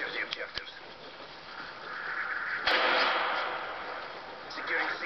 Here's the objectives. Securing C.